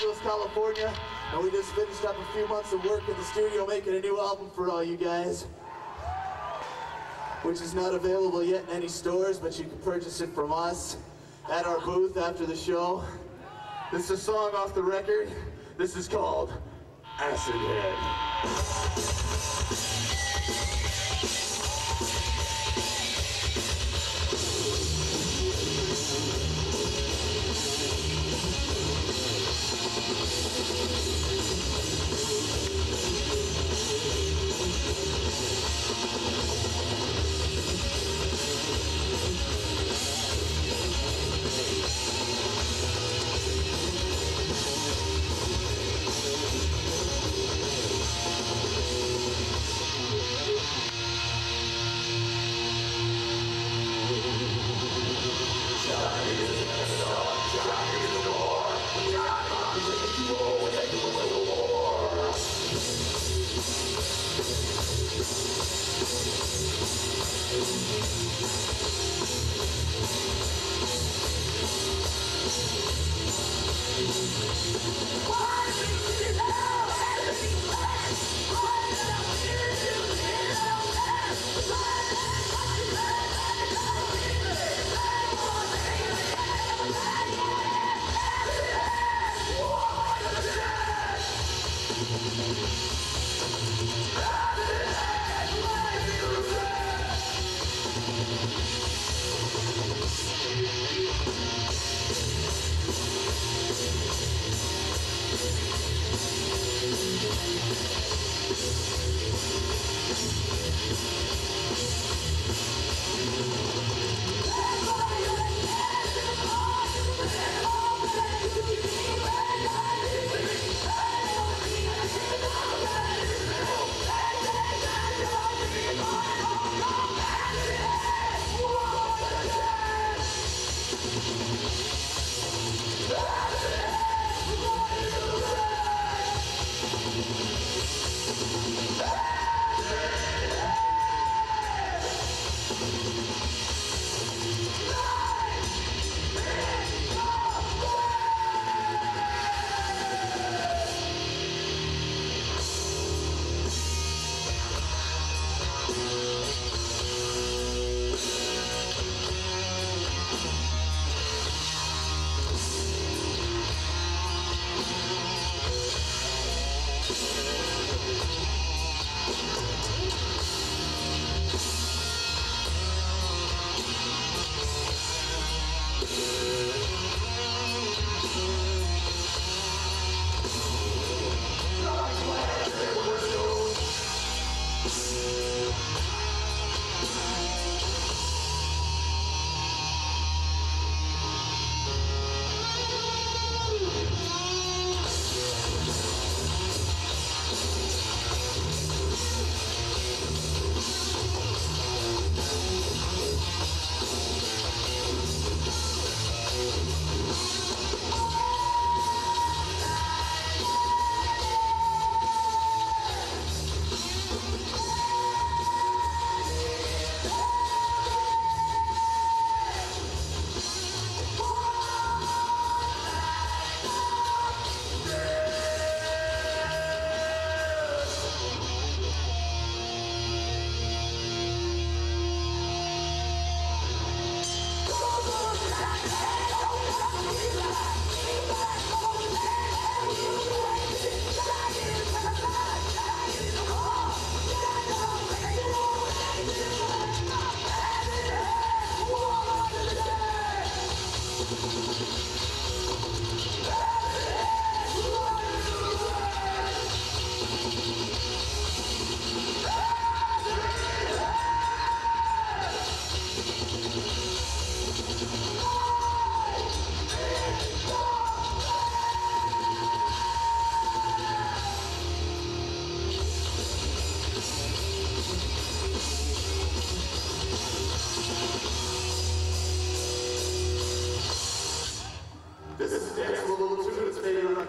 Angeles, California, and we just finished up a few months of work in the studio making a new album for all you guys, which is not available yet in any stores, but you can purchase it from us at our booth after the show. This is a song off the record. This is called Acid Head.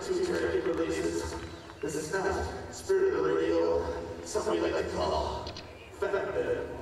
Two terrific releases. This is not Spirit Radio, something we like to call Fat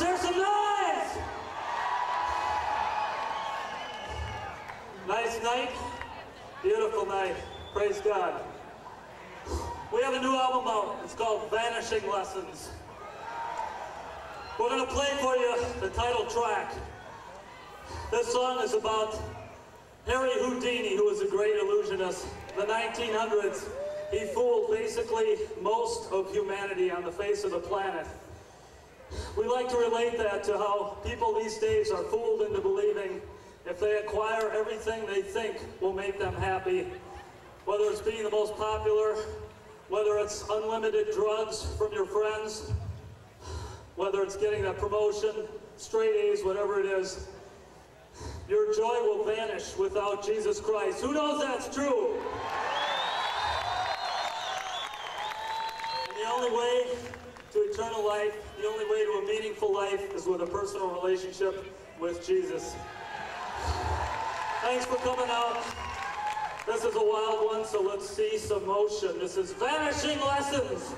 Let's hear some noise! Nice night. Beautiful night. Praise God. We have a new album out. It's called Vanishing Lessons. We're going to play for you the title track. This song is about Harry Houdini, who was a great illusionist. In the 1900s, he fooled basically most of humanity on the face of the planet. We like to relate that to how people these days are fooled into believing if they acquire everything they think will make them happy, whether it's being the most popular, whether it's unlimited drugs from your friends, whether it's getting that promotion, straight A's, whatever it is, your joy will vanish without Jesus Christ. Who knows that's true? And the only way to eternal life, the only way to a meaningful life is with a personal relationship with Jesus. Thanks for coming out. This is a wild one, so let's see some motion. This is Vanishing Lessons.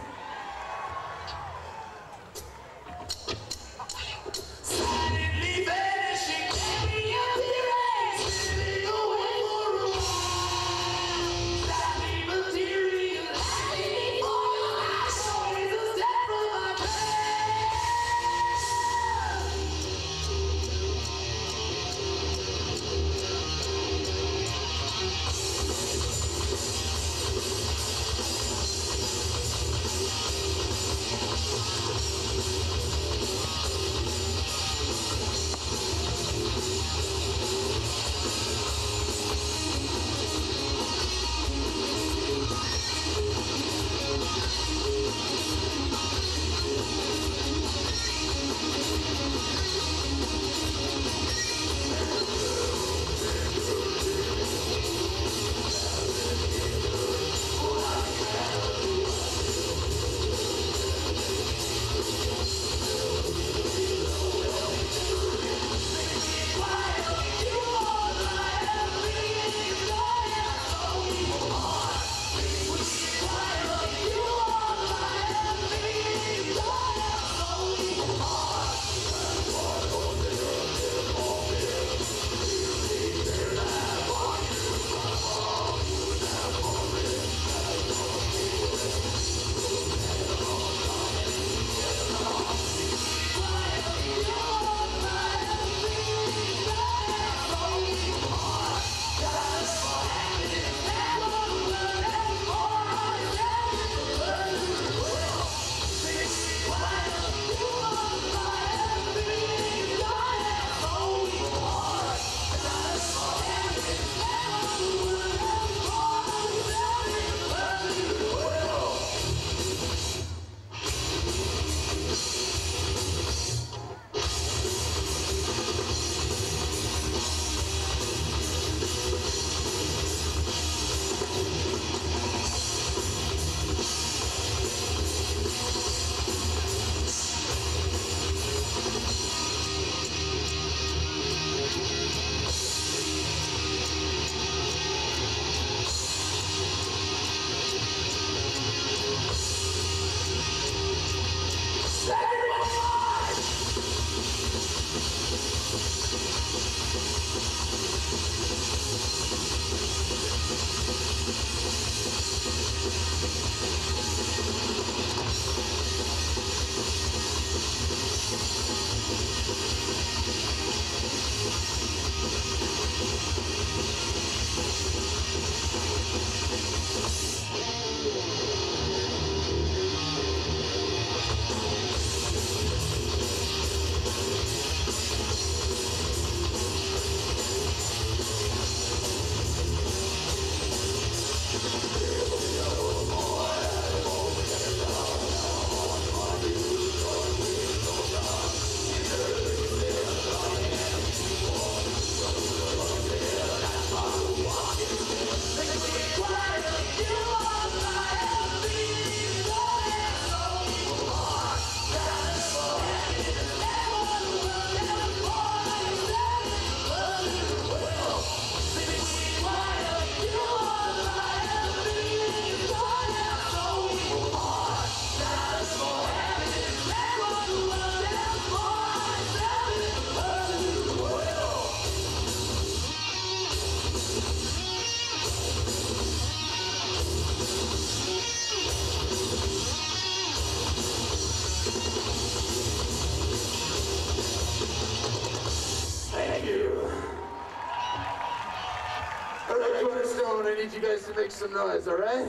To make some noise, all right?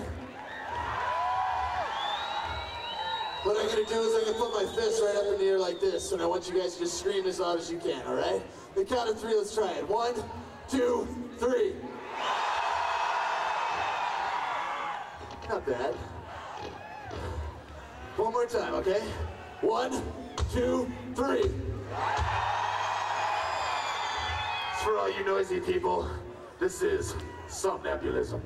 What I'm gonna do is I'm gonna put my fist right up in the air like this, and I want you guys to just scream as loud as you can, all right? The count of three, let's try it. One, two, three. Not bad. One more time, okay? One, two, three. For all you noisy people, this is somnambulism.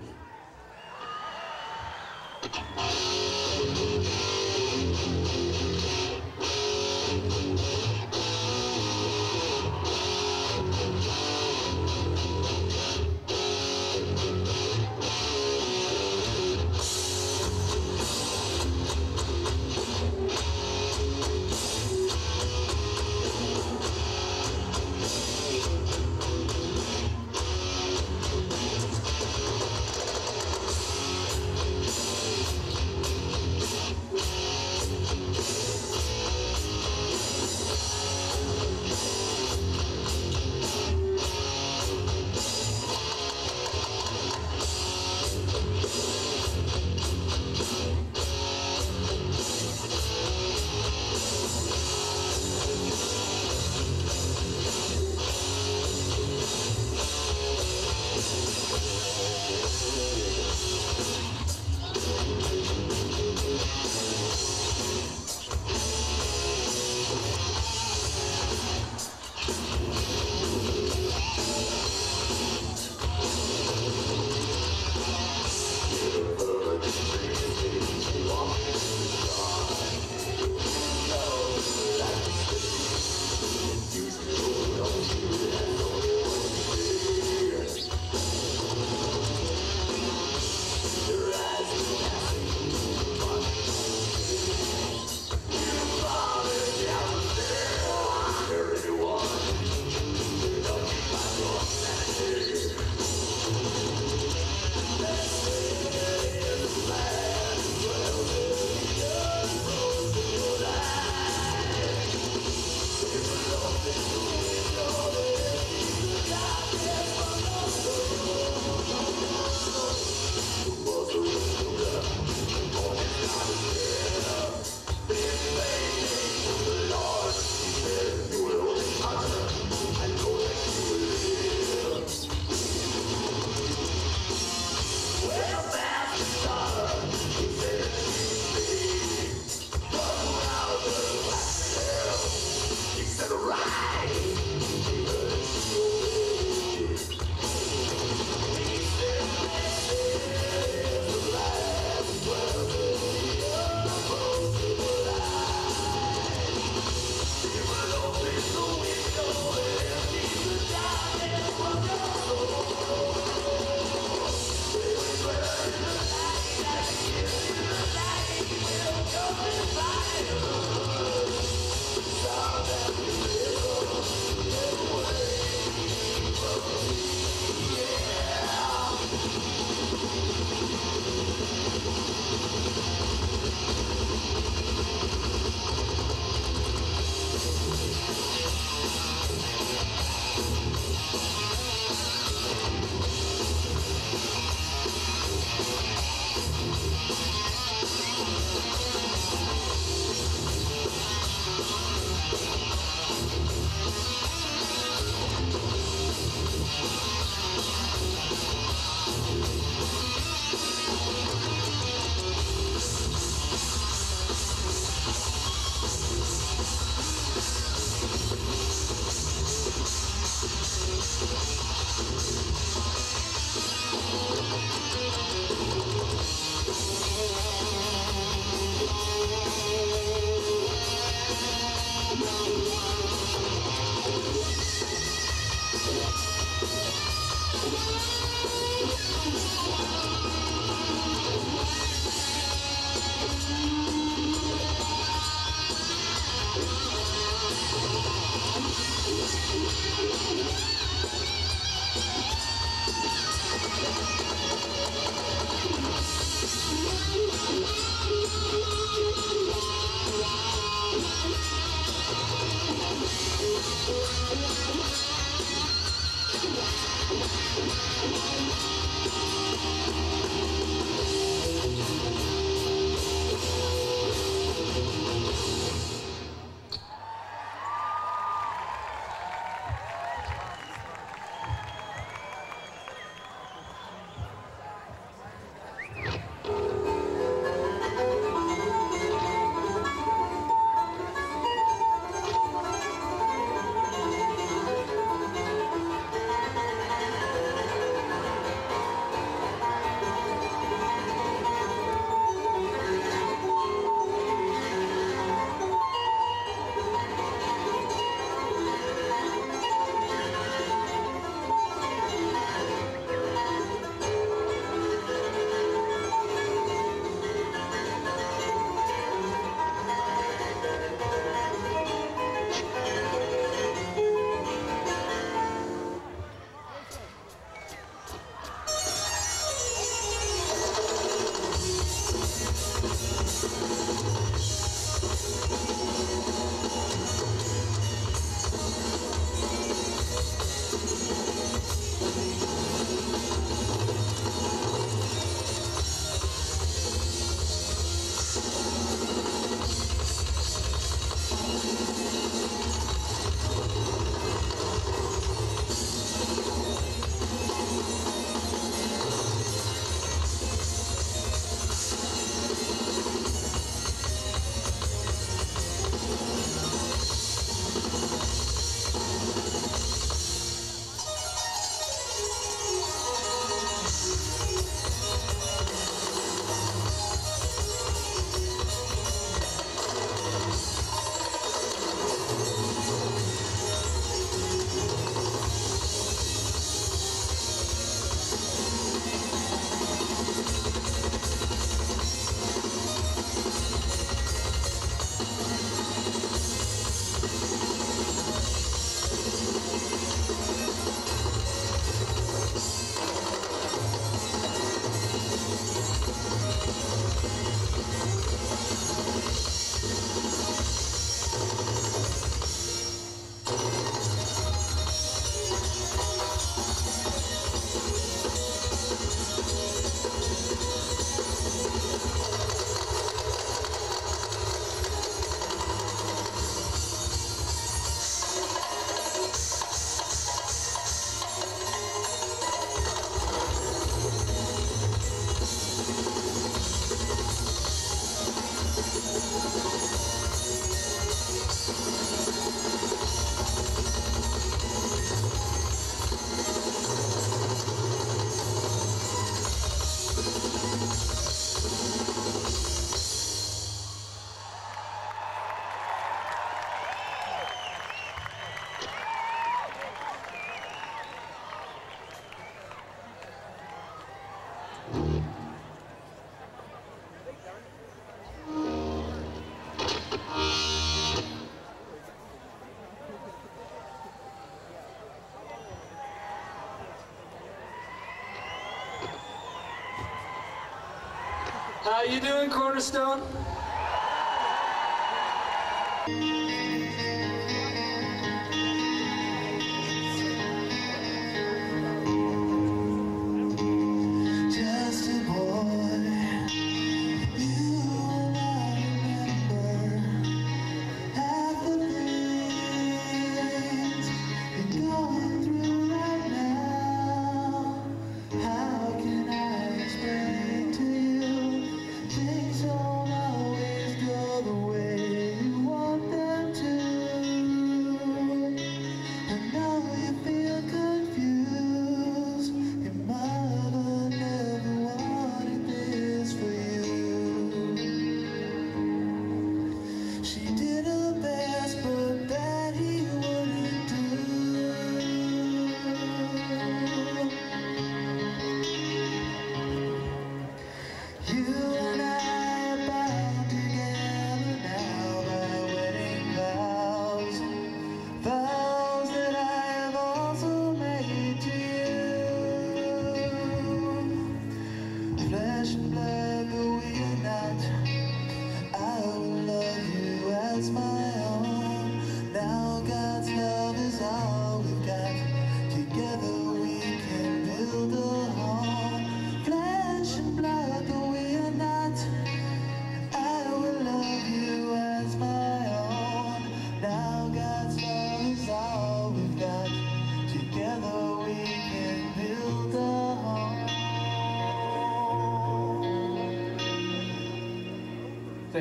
How you doing, Cornerstone?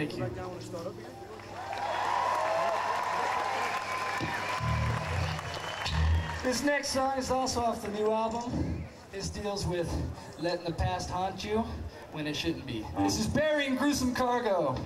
Thank you. This next song is also off the new album. This deals with letting the past haunt you when it shouldn't be. This is Bearing Gruesome Cargo.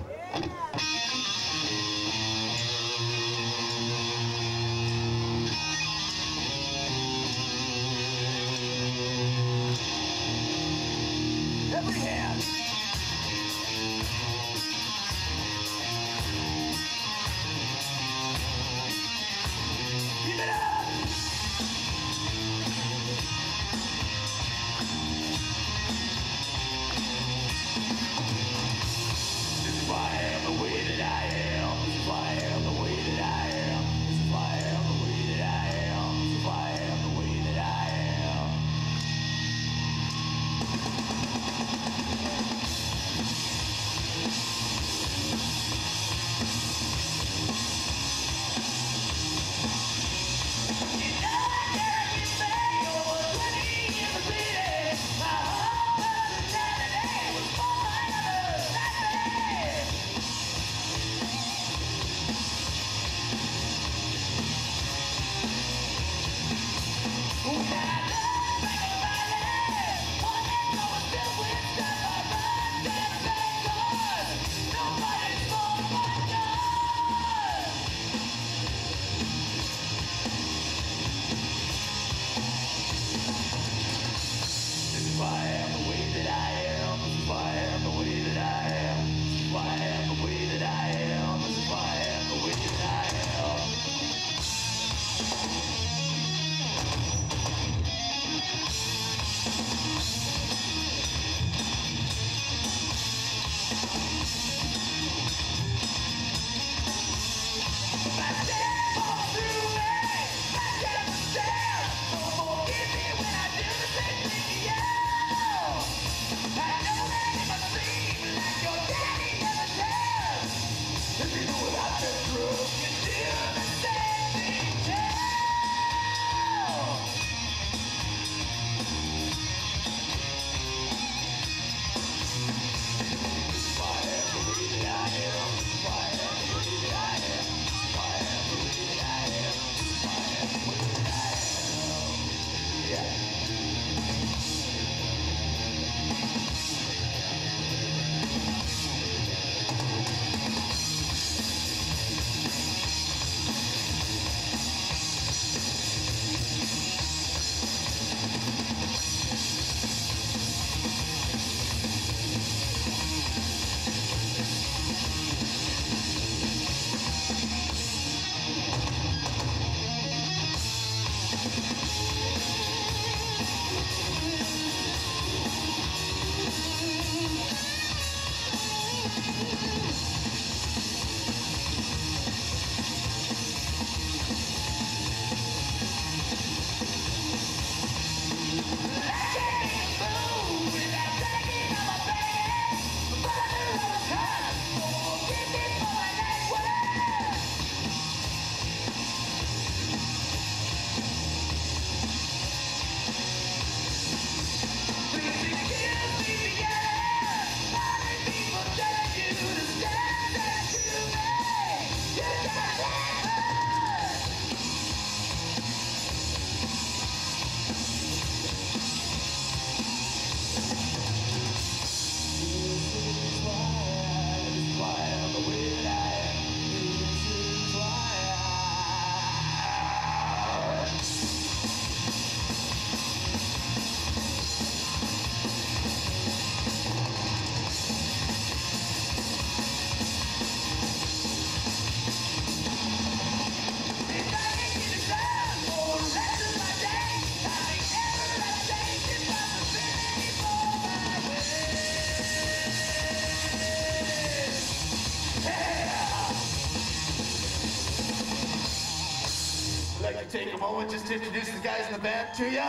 Oh, Owen just introduce the guys in the band to you.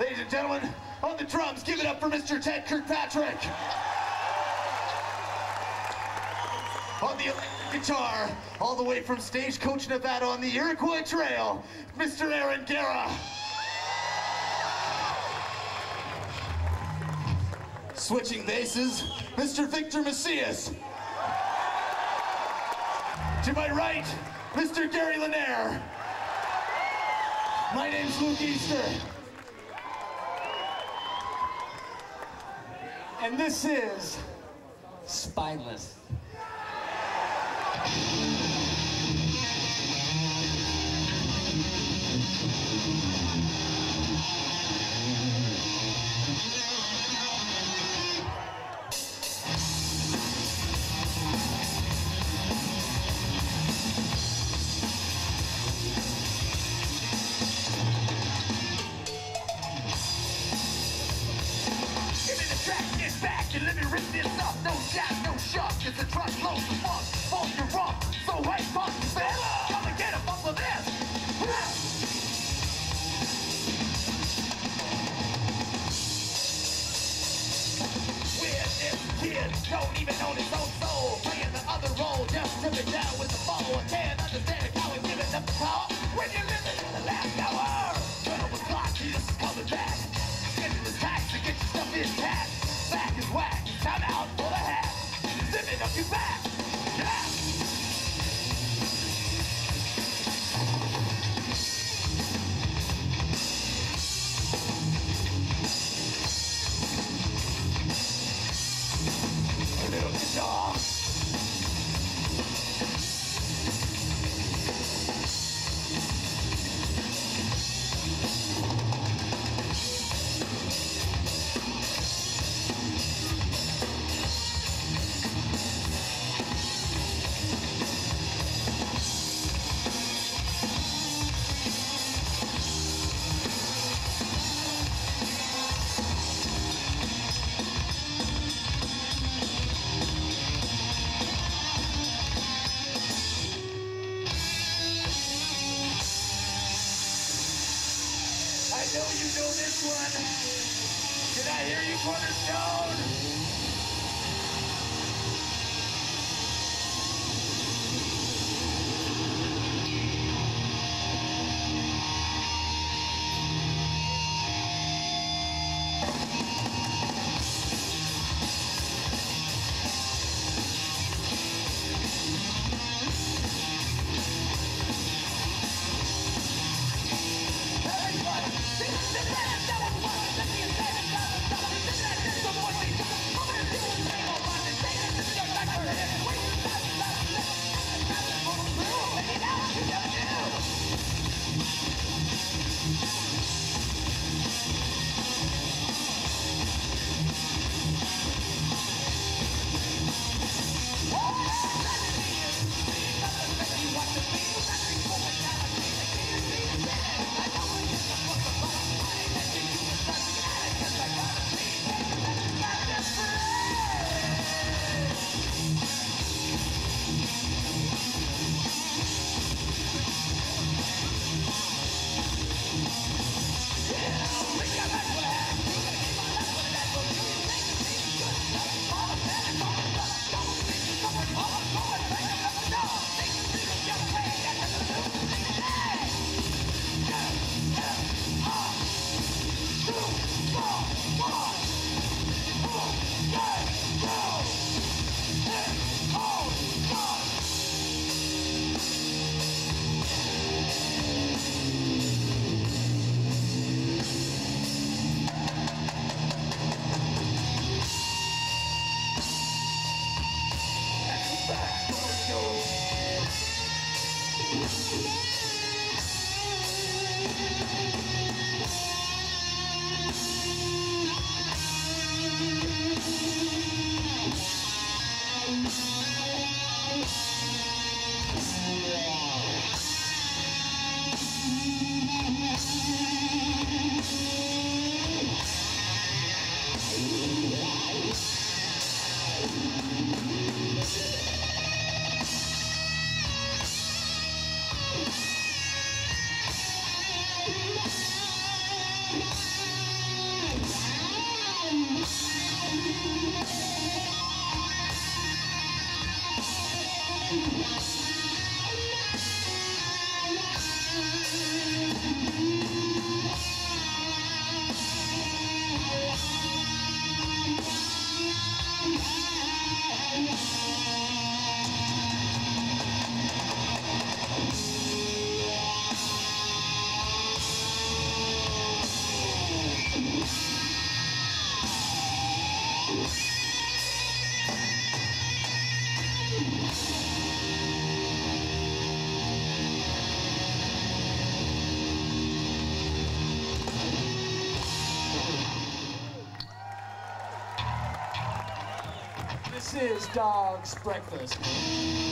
Ladies and gentlemen, on the drums, give it up for Mr. Ted Kirkpatrick. on the guitar, all the way from Stagecoach, Nevada on the Iroquois Trail, Mr. Aaron Guerra. Switching bases, Mr. Victor Macias. To my right, Mr. Gary Lenaire. My name's Luke Easter. And this is Spineless. cornerstone. Is Dog's Breakfast.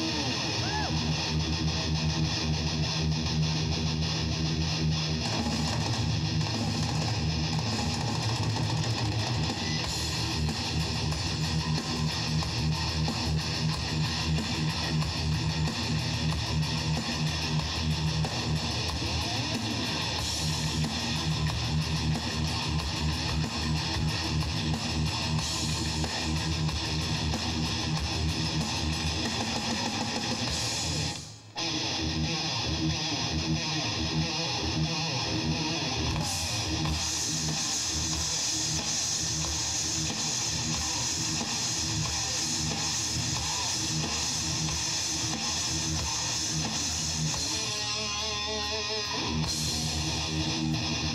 Thank you.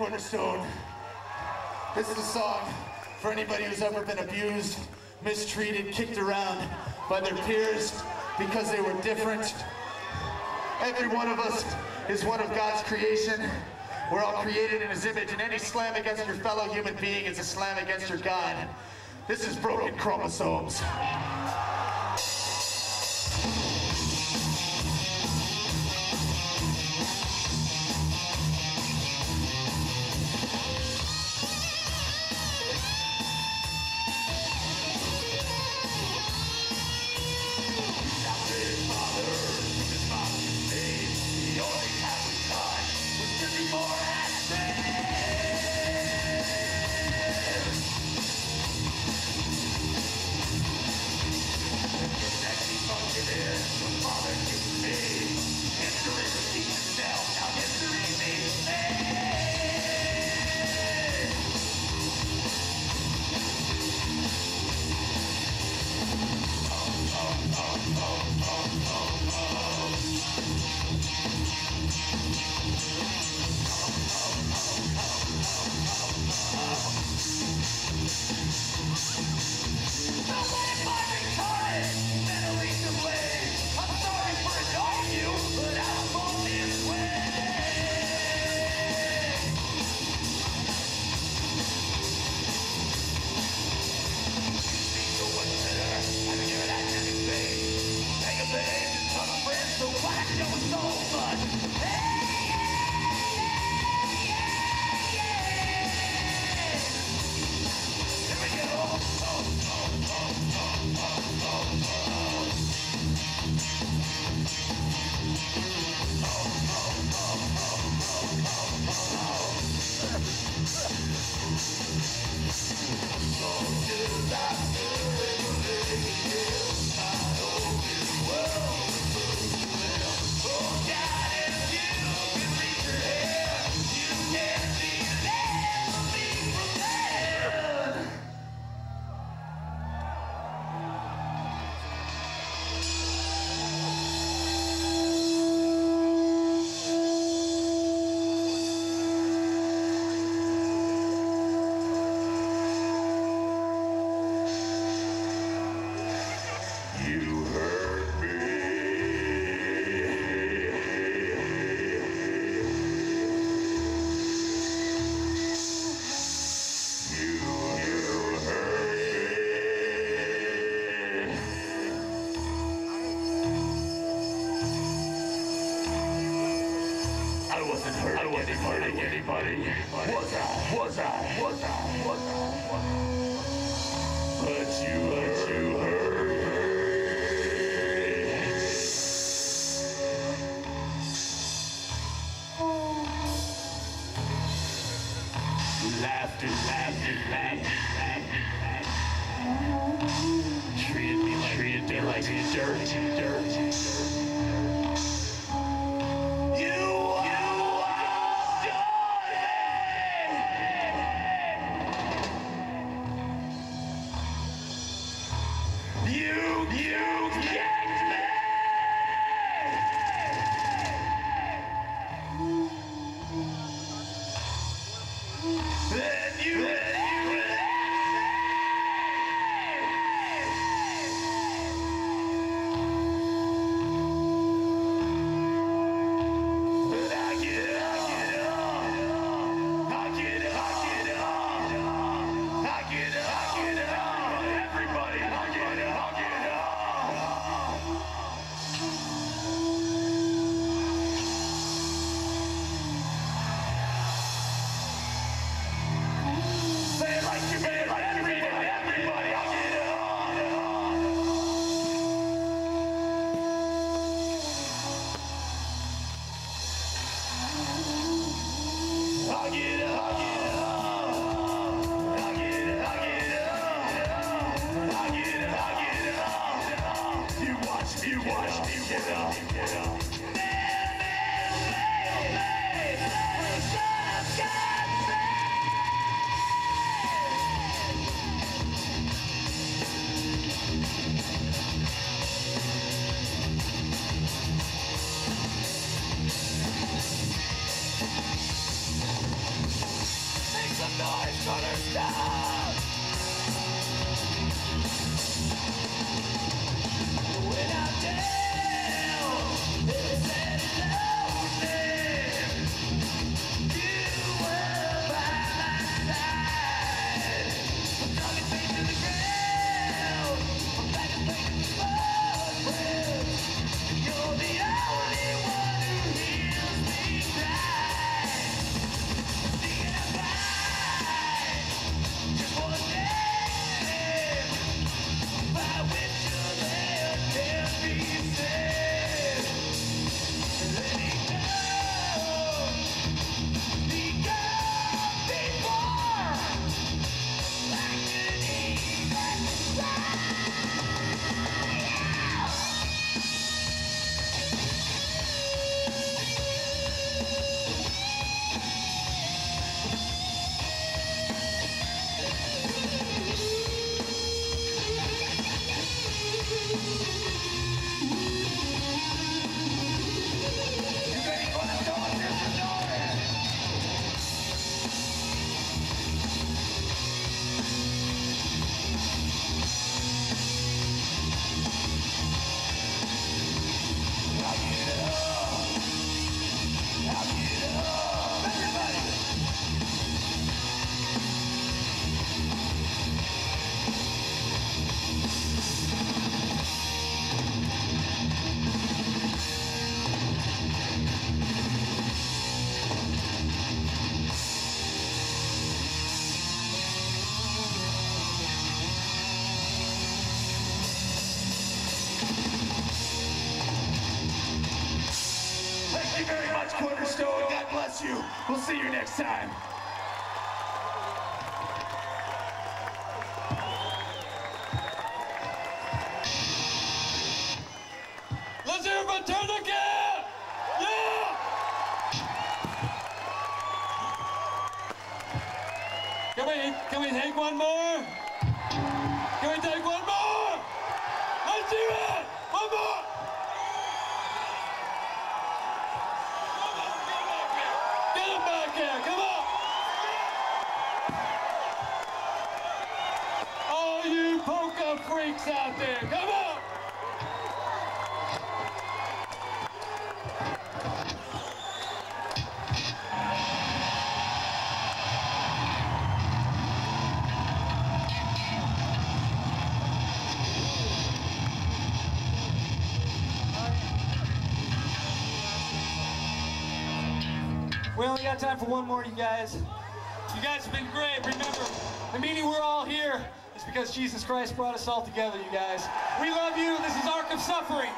cornerstone. This is a song for anybody who's ever been abused, mistreated, kicked around by their peers because they were different. Every one of us is one of God's creation. We're all created in his image, and any slam against your fellow human being is a slam against your God. This is broken chromosomes. Yeah! Bless you. We'll see you next time. We only got time for one more, you guys. You guys have been great. Remember, the meaning we're all here is because Jesus Christ brought us all together, you guys. We love you. This is Ark of Suffering.